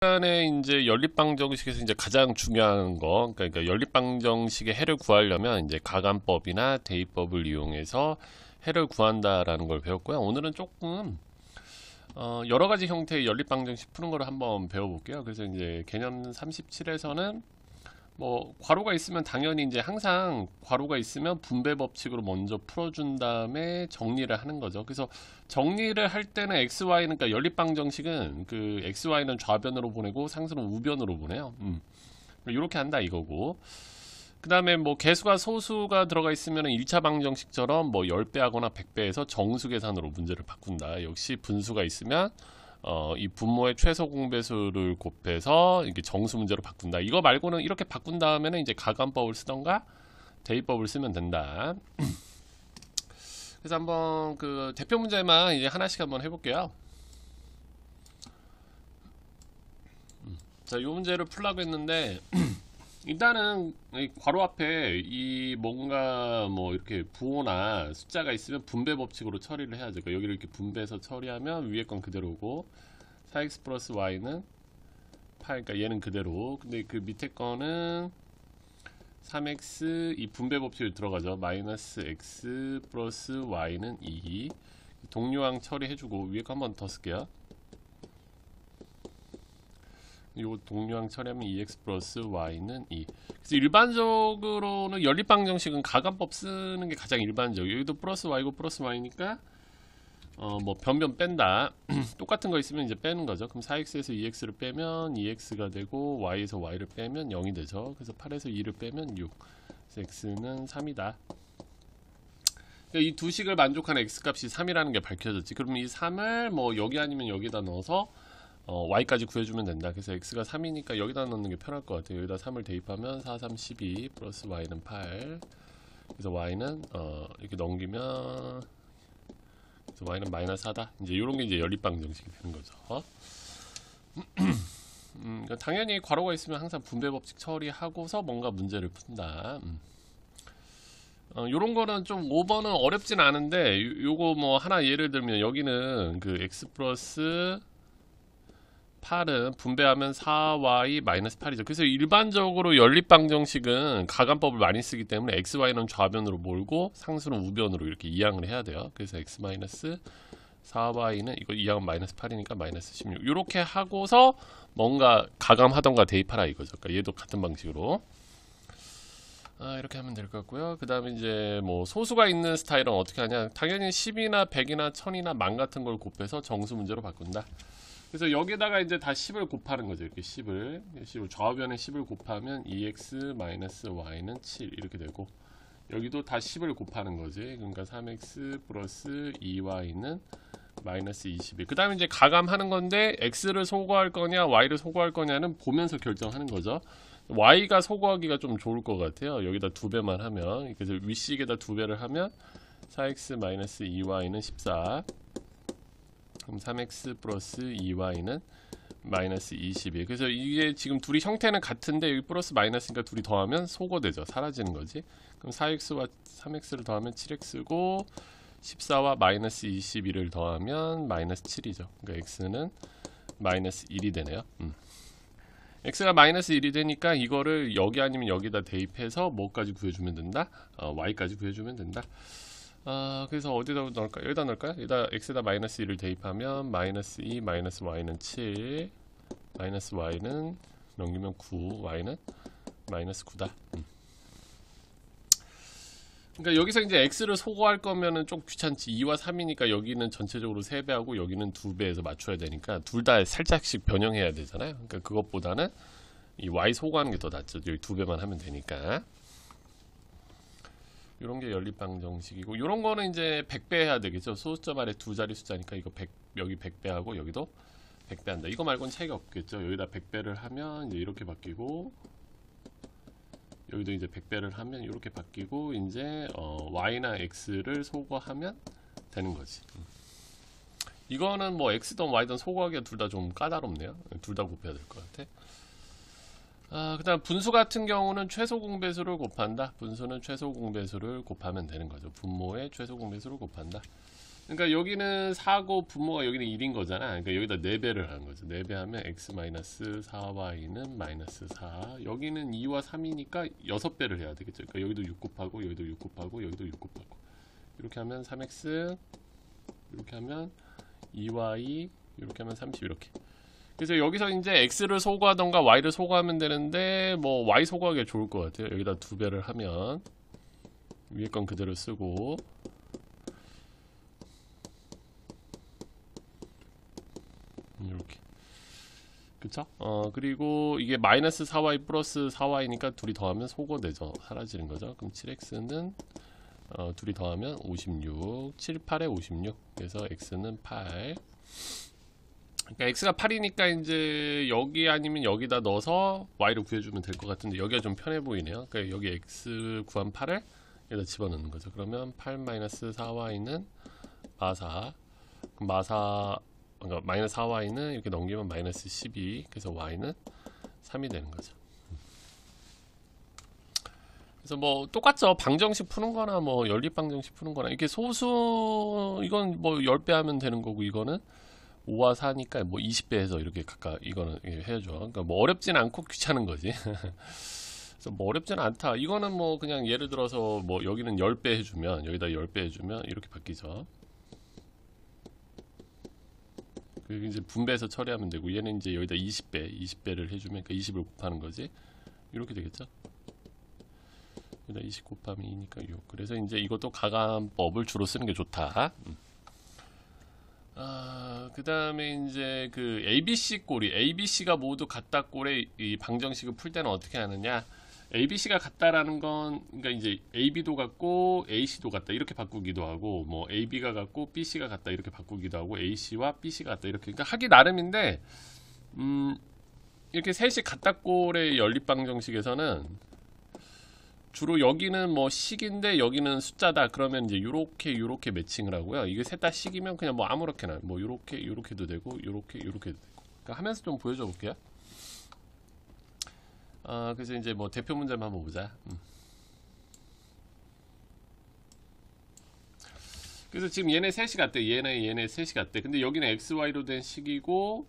간의 이제 연립방정식에서 이제 가장 중요한 거, 그러니까 연립방정식의 해를 구하려면 이제 가간법이나 대입법을 이용해서 해를 구한다라는 걸 배웠고요. 오늘은 조금 어, 여러 가지 형태의 연립방정식 푸는 거를 한번 배워볼게요. 그래서 이제 개념 37에서는 뭐 괄호가 있으면 당연히 이제 항상 괄호가 있으면 분배 법칙으로 먼저 풀어준 다음에 정리를 하는 거죠. 그래서 정리를 할 때는 x, y는 그러니까 연립방 정식은 그 x, y는 좌변으로 보내고 상수는 우변으로 보내요. 음. 이렇게 한다 이거고. 그 다음에 뭐 개수가 소수가 들어가 있으면 1차 방정식처럼 뭐 10배 하거나 100배 해서 정수 계산으로 문제를 바꾼다. 역시 분수가 있으면 어, 이 분모의 최소 공배수를 곱해서 이게 정수 문제로 바꾼다. 이거 말고는 이렇게 바꾼 다음에는 이제 가간법을 쓰던가 대입법을 쓰면 된다. 그래서 한번 그 대표 문제만 이제 하나씩 한번 해볼게요. 음. 자, 이 문제를 풀라고 했는데 일단은 이 괄호 앞에 이 뭔가 뭐 이렇게 부호나 숫자가 있으면 분배 법칙으로 처리를 해야죠. 그러니까 여기를 이렇게 분배해서 처리하면 위에 건 그대로고 4x 플러스 y는 8, 그러니까 얘는 그대로. 근데 그 밑에 거는 3x 이 분배 법칙을 들어가죠. 마이너스 x 플러스 y는 2. 동료항 처리해주고 위에 거 한 번 더 쓸게요. 요 동료항 처리하면 2x 플러스 y는 2. 그래서 일반적으로는 연립방정식은 가간법 쓰는 게 가장 일반적. 여기도 플러스 y고 플러스 y니까 어 뭐 변변 뺀다. 똑같은 거 있으면 이제 빼는 거죠. 그럼 4x에서 2x를 빼면 2x가 되고 y에서 y를 빼면 0이 되죠. 그래서 8에서 2를 빼면 6. 그래서 x는 3이다. 이 두 식을 만족하는 x값이 3이라는 게 밝혀졌지. 그러면 이 3을 뭐 여기 아니면 여기다 넣어서 어, y까지 구해주면 된다. 그래서 x가 3이니까 여기다 넣는 게 편할 것 같아요. 여기다 3을 대입하면 4, 3, 12 플러스 y는 8. 그래서 y는 어, 이렇게 넘기면 그래서 y는 마이너스 4다. 이제 이런 게 이제 연립방 정식이 되는 거죠. 음, 그러니까 당연히 괄호가 있으면 항상 분배 법칙 처리하고서 뭔가 문제를 푼다. 음. 어, 요런 거는 좀 5번은 어렵진 않은데 요, 요거 뭐 하나 예를 들면 여기는 그 x 플러스 8은 분배하면 4y 마이너스 8이죠. 그래서 일반적으로 연립방정식은 가간법을 많이 쓰기 때문에 x, y는 좌변으로 몰고 상수는 우변으로 이렇게 이항을 해야 돼요. 그래서 x 마이너스 4y는 이거 이항은 마이너스 8이니까 마이너스 16 이렇게 하고서 뭔가 가감하던가 대입하라 이거죠. 그러니까 얘도 같은 방식으로 아, 이렇게 하면 될 것 같고요. 그 다음에 이제 뭐 소수가 있는 스타일은 어떻게 하냐. 당연히 10이나 100이나 1000이나 만 같은 걸 곱해서 정수 문제로 바꾼다. 그래서 여기다가 이제 다 10을 곱하는 거죠. 이렇게 10을 10을 좌변에 10을 곱하면 2x-y는 7 이렇게 되고 여기도 다 10을 곱하는 거지. 그러니까 3x 플러스 2y는 마이너스 21. 그 다음에 이제 가감하는 건데 x를 소거할 거냐 y를 소거할 거냐는 보면서 결정하는 거죠. y가 소거하기가 좀 좋을 것 같아요. 여기다 두 배만 하면 그래서 윗식에다 두 배를 하면 4x 마이너스 2y는 14. 그럼 3x 플러스 2y는 마이너스 22 그래서 이게 지금 둘이 형태는 같은데 여기 플러스 마이너스니까 둘이 더하면 소거되죠. 사라지는 거지. 그럼 4x와 3x를 더하면 7x고 14와 마이너스 22를 더하면 마이너스 7이죠. 그러니까 x는 마이너스 1이 되네요. 음. x가 마이너스 1이 되니까 이거를 여기 아니면 여기다 대입해서 뭐까지 구해주면 된다? 어, y까지 구해주면 된다 아, 그래서 어디다 넣을까요? 여기다 넣을까요? 여기다 x에다 마이너스 1을 대입하면 마이너스 2, 마이너스 y는 7 마이너스 y는 넘기면 9, y는 마이너스 9다 음. 그러니까 여기서 이제 x를 소거할 거면은 좀 귀찮지 2와 3이니까 여기는 전체적으로 3배하고 여기는 2배에서 맞춰야 되니까 둘 다 살짝씩 변형해야 되잖아요 그러니까 그것보다는 이 y 소거하는 게 더 낫죠 여기 2배만 하면 되니까 이런 게 연립방 정식이고 이런 거는 이제 100배 해야 되겠죠. 소수점 아래 두 자리 숫자니까 이거 100 여기 100배 하고 여기도 100배 한다. 이거 말고는 차이가 없겠죠. 여기다 100배를 하면 이제 이렇게 바뀌고 여기도 이제 100배를 하면 이렇게 바뀌고 이제 어, y나 x를 소거하면 되는 거지. 음. 이거는 뭐 x든 y든 소거하기가 둘 다 좀 까다롭네요. 둘 다 곱해야 될 것 같아. 아, 그 다음 분수 같은 경우는 최소 공배수를 곱한다. 분수는 최소 공배수를 곱하면 되는 거죠. 분모의 최소 공배수를 곱한다. 그러니까 여기는 4고 분모가 여기는 1인 거잖아. 그러니까 여기다 4배를 하는 거죠. 4배 하면 x 마이너스 4y는 마이너스 4. 여기는 2와 3이니까 6배를 해야 되겠죠. 그러니까 여기도 6 곱하고 여기도 6 곱하고 여기도 6 곱하고. 이렇게 하면 3x 이렇게 하면 2y 이렇게 하면 30 이렇게. 그래서 여기서 이제 x를 소거하던가 y를 소거하면 되는데 뭐 y 소거하기 좋을 것 같아요. 여기다 두 배를 하면. 위에 건 그대로 쓰고. 이렇게. 그쵸? 어 그리고 이게 마이너스 4y 플러스 4y니까 둘이 더하면 소거되죠. 사라지는 거죠. 그럼 7x는 어, 둘이 더하면 56 7, 8에 56 그래서 x는 8 그러니까 x가 8이니까 이제 여기 아니면 여기다 넣어서 y를 구해주면 될 것 같은데 여기가 좀 편해 보이네요. 그러니까 여기 x 구한 8을 여기다 집어넣는 거죠. 그러면 8 마이너스 4y는 마사. 그럼 마사 그러니까 마이너스 4y는 이렇게 넘기면 마이너스 12 그래서 y는 3이 되는 거죠. 그래서 뭐 똑같죠. 방정식 푸는 거나 뭐 연립 방정식 푸는 거나 이렇게 소수 이건 뭐 10배 하면 되는 거고 이거는 5와 4니까 뭐 20배 해서 이렇게 각각 이거는 해야죠. 그러니까 뭐 어렵진 않고 귀찮은 거지. 그래서 뭐 어렵진 않다. 이거는 뭐 그냥 예를 들어서 뭐 여기는 10배 해주면 여기다 10배 해주면 이렇게 바뀌죠. 그리고 이제 분배해서 처리하면 되고 얘는 이제 여기다 20배 20배를 해주면 그러니까 20을 곱하는 거지. 이렇게 되겠죠? 여기다 20 곱하면 2니까 6 그래서 이제 이것도 가감법을 주로 쓰는 게 좋다. 음. 아, 그 다음에 이제 그 ABC 꼴이 ABC가 모두 같다 꼴의 이 방정식을 풀 때는 어떻게 하느냐? ABC가 같다라는 건 그러니까 이제 AB도 같고 AC도 같다 이렇게 바꾸기도 하고 뭐 AB가 같고 BC가 같다 이렇게 바꾸기도 하고 AC와 BC가 같다 이렇게. 그러니까 하기 나름인데 음 이렇게 셋이 같다 꼴의 연립 방정식에서는 주로 여기는 뭐 식인데 여기는 숫자다. 그러면 이제 요렇게 요렇게 매칭을 하고요. 이게 셋 다 식이면 그냥 뭐 아무렇게나 뭐 요렇게 요렇게도 되고 요렇게 요렇게도 되고. 그러니까 하면서 좀 보여줘 볼게요. 아 그래서 이제 뭐 대표 문제만 한번 보자. 음. 그래서 지금 얘네 셋이 같대. 얘네 얘네 셋이 같대. 근데 여기는 xy로 된 식이고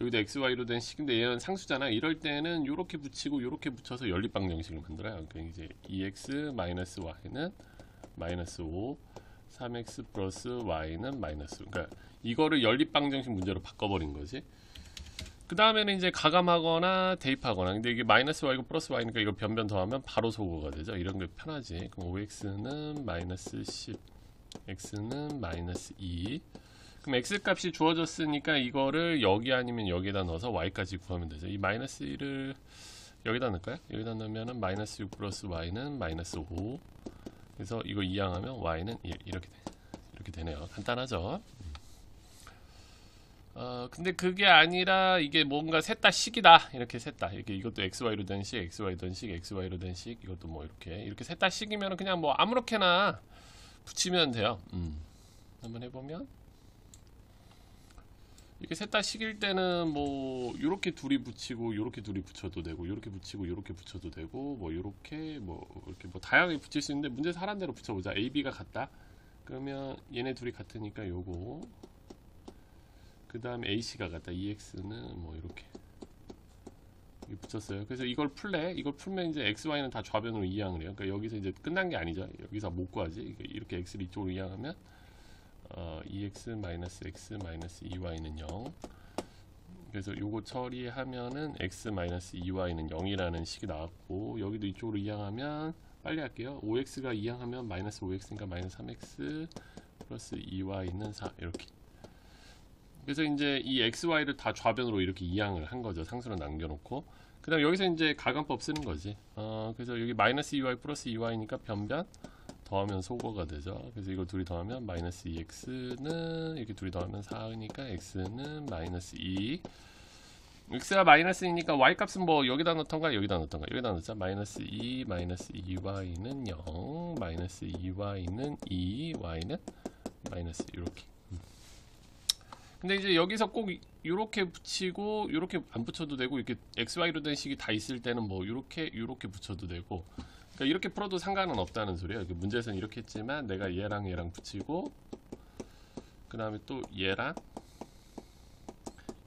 여기도 xy로 된 식인데 얘는 상수잖아. 이럴 때는 요렇게 붙이고 요렇게 붙여서 연립방 정식을 만들어요. 그러니까 이제 2x 마이너스 y는 마이너스 5 3x 플러스 y는 마이너스 그러니까 이거를 연립방 정식 문제로 바꿔버린 거지. 그 다음에는 이제 가감하거나 대입하거나. 근데 이게 마이너스 y고 플러스 y니까 이거 변변 더하면 바로 소거가 되죠. 이런 게 편하지. 그럼 5x는 마이너스 10 x는 마이너스 2 그럼 x 값이 주어졌으니까 이거를 여기 아니면 여기다 넣어서 y까지 구하면 되죠. 이 마이너스 1을 여기다 넣을까요? 여기다 넣으면 마이너스 6 플러스 y는 마이너스 5 그래서 이거 이항하면 y는 이렇게 돼, 이렇게 되네요. 간단하죠? 어 근데 그게 아니라 이게 뭔가 셋 다 식이다. 이렇게 셋 다. 이렇게 이것도 xy로 된 식, xy 된 식, xy로 된 식 이것도 뭐 이렇게. 이렇게 셋 다 식이면 그냥 뭐 아무렇게나 붙이면 돼요. 음. 한번 해보면 이렇게 셋 다 식일 때는 뭐 요렇게 둘이 붙이고 요렇게 둘이 붙여도 되고 요렇게 붙이고 요렇게 붙여도 되고 뭐 요렇게 뭐 이렇게 뭐 다양하게 붙일 수 있는데 문제 사란 대로 붙여보자. A, B가 같다. 그러면 얘네 둘이 같으니까 요거 그 다음에 AC가 같다. EX는 뭐 이렇게 붙였어요. 그래서 이걸 풀래. 이걸 풀면 이제 x, y는 다 좌변으로 이항을 해요. 그러니까 여기서 이제 끝난 게 아니죠. 여기서 못 구하지. 이렇게 x를 이쪽으로 이항하면 어, 2x 마이너스 x 마이너스 2y는 0. 그래서 요거 처리하면은 x 마이너스 2y는 0이라는 식이 나왔고 여기도 이쪽으로 이항하면 빨리 할게요. 5x가 이항하면 마이너스 5x니까 마이너스 3x 플러스 2y는 4 이렇게. 그래서 이제 이 xy를 다 좌변으로 이렇게 이항을 한 거죠. 상수로 남겨놓고. 그 다음 여기서 이제 가감법 쓰는 거지. 어, 그래서 여기 마이너스 2y 플러스 2y니까 변변 더하면 소거가 되죠. 그래서 이거 둘이 더하면 마이너스 2x는 이렇게 둘이 더하면 4니까 x는 마이너스 2 x가 마이너스이니까 y 값은 뭐 여기다 넣던가 여기다 넣던가. 여기다 넣자. 마이너스 2 마이너스 2y는 0 마이너스 2y는 2 y는 마이너스 이렇게. 근데 이제 여기서 꼭 이렇게 붙이고 이렇게 안 붙여도 되고 이렇게 xy로 된 식이 다 있을 때는 뭐 이렇게 이렇게 붙여도 되고 그러니까 이렇게 풀어도 상관은 없다는 소리예요. 문제에서는 이렇게 했지만 내가 얘랑 얘랑 붙이고 그 다음에 또 얘랑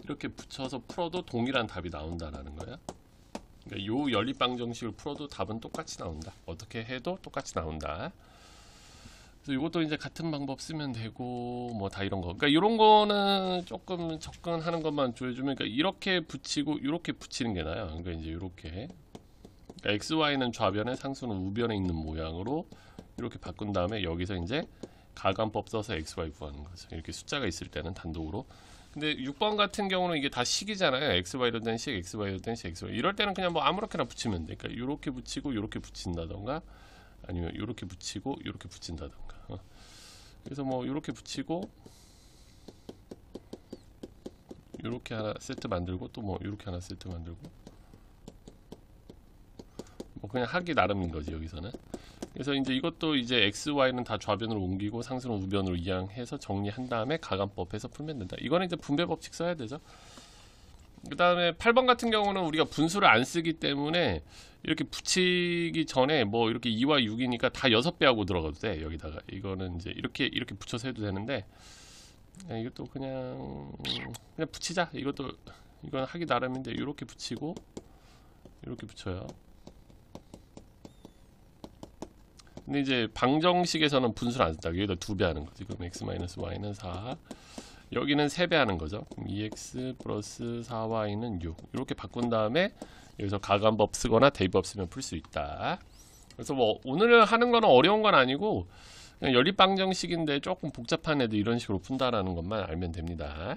이렇게 붙여서 풀어도 동일한 답이 나온다라는 거예요. 그러니까 요 연립방 정식을 풀어도 답은 똑같이 나온다. 어떻게 해도 똑같이 나온다. 이것도 이제 같은 방법 쓰면 되고 뭐 다 이런 거. 그러니까 이런 거는 조금 접근하는 것만 조여주면 그러니까 이렇게 붙이고 이렇게 붙이는 게 나아요. 그러니까 이제 이렇게 그러니까 x, y는 좌변에 상수는 우변에 있는 모양으로 이렇게 바꾼 다음에 여기서 이제 가관법 써서 x, y 구하는 거죠. 이렇게 숫자가 있을 때는 단독으로. 근데 6번 같은 경우는 이게 다 식이잖아요. x, y로 된 식, x, y로 된 식, x, y. 이럴 때는 그냥 뭐 아무렇게나 붙이면 돼. 그러니까 이렇게 붙이고 이렇게 붙인다던가 아니면 이렇게 붙이고 이렇게 붙인다던가. 어. 그래서 뭐 이렇게 붙이고 이렇게 하나 세트 만들고 또 뭐 이렇게 하나 세트 만들고 뭐 그냥 하기 나름인 거지 여기서는. 그래서 이제 이것도 이제 x, y는 다 좌변으로 옮기고 상수는 우변으로 이양해서 정리한 다음에 가관법에서 풀면 된다. 이거는 이제 분배 법칙 써야 되죠. 그 다음에 8번 같은 경우는 우리가 분수를 안 쓰기 때문에 이렇게 붙이기 전에 뭐 이렇게 2와 6이니까 다 6배 하고 들어가도 돼 여기다가 이거는 이제 이렇게 이렇게 붙여서 해도 되는데 그냥 이것도 그냥 그냥 붙이자 이것도 이건 하기 나름인데 이렇게 붙이고 이렇게 붙여요 근데 이제 방정식에서는 분수를 안 쓴다 여기다 두 배 하는 거지 그럼 x-y는 4 여기는 3배 하는 거죠. 그럼 2x 플러스 4y는 6. 이렇게 바꾼 다음에 여기서 가관법 쓰거나 대입법 쓰면 풀 수 있다. 그래서 뭐 오늘 하는 거는 어려운 건 아니고 그냥 연립방정식인데 조금 복잡한 애들 이런 식으로 푼다라는 것만 알면 됩니다.